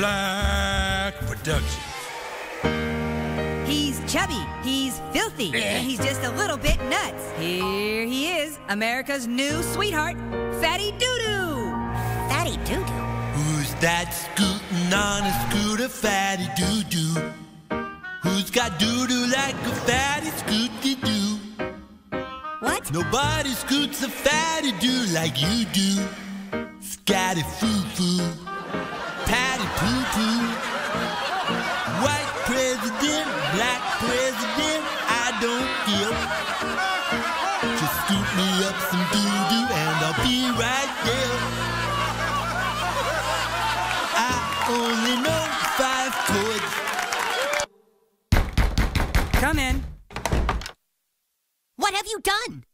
Black Productions. He's chubby, he's filthy, and he's just a little bit nuts. Here he is, America's new sweetheart, Fatty Doodoo. Fatty doo-doo. Who's that scooting on a scooter, fatty doo doo? Who's got doo doo like a fatty scooty doo? What? Nobody scoots a fatty doo like you do. Scatty foo foo, president, black president, I don't give. Just scoop me up some doo doo and I'll be right there. I only know five chords. Come in. What have you done?